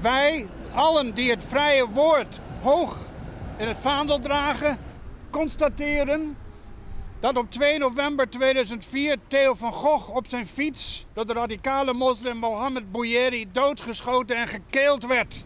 Wij, allen die het vrije woord hoog in het vaandel dragen, constateren dat op 2 november 2004 Theo van Gogh op zijn fiets door de radicale moslim Mohammed Bouyeri doodgeschoten en gekeeld werd.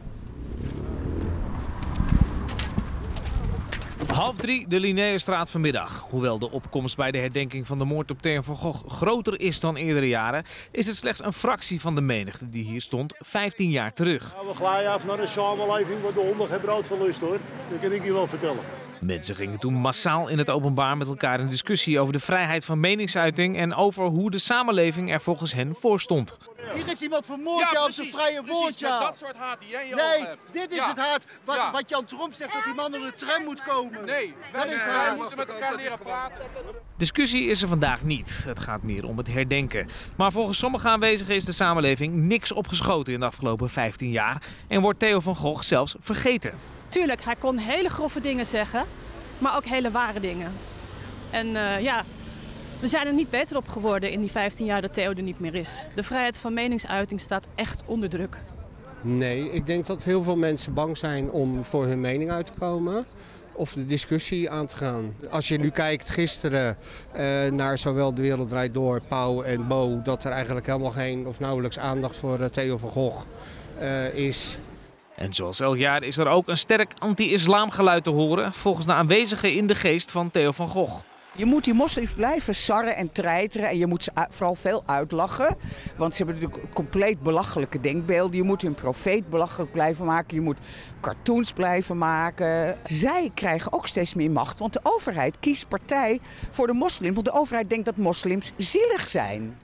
Half drie, de Linnaeusstraat vanmiddag. Hoewel de opkomst bij de herdenking van de moord op Theo van Gogh groter is dan eerdere jaren, is het slechts een fractie van de menigte die hier stond 15 jaar terug. Nou, we glijden af naar een samenleving waar de honden geen brood verlust hoor. Dat kan ik je wel vertellen. Mensen gingen toen massaal in het openbaar met elkaar in discussie over de vrijheid van meningsuiting en over hoe de samenleving er volgens hen voor stond. Hier is iemand vermoord ja, op zijn vrije woord, ja. dat soort haat die jij Nee, dit is het haat wat, wat Jan Tromp zegt dat die man onder de tram moet komen. Nee, dat is wij moeten met elkaar leren praten. Discussie is er vandaag niet. Het gaat meer om het herdenken. Maar volgens sommige aanwezigen is de samenleving niks opgeschoten in de afgelopen 15 jaar en wordt Theo van Gogh zelfs vergeten. Tuurlijk, hij kon hele grove dingen zeggen, maar ook hele ware dingen. En uh, ja, we zijn er niet beter op geworden in die 15 jaar dat Theo er niet meer is. De vrijheid van meningsuiting staat echt onder druk. Nee, ik denk dat heel veel mensen bang zijn om voor hun mening uit te komen of de discussie aan te gaan. Als je nu kijkt gisteren uh, naar zowel De Wereld Draait Door, Pauw en Bo... dat er eigenlijk helemaal geen of nauwelijks aandacht voor uh, Theo van Gogh is... En zoals elk jaar is er ook een sterk anti-islam geluid te horen, volgens de aanwezigen in de geest van Theo van Gogh. Je moet die moslims blijven sarren en treiteren en je moet ze vooral veel uitlachen. Want ze hebben natuurlijk compleet belachelijke denkbeelden. Je moet hun profeet belachelijk blijven maken. Je moet cartoons blijven maken. Zij krijgen ook steeds meer macht, want de overheid kiest partij voor de moslims. Want de overheid denkt dat moslims zielig zijn.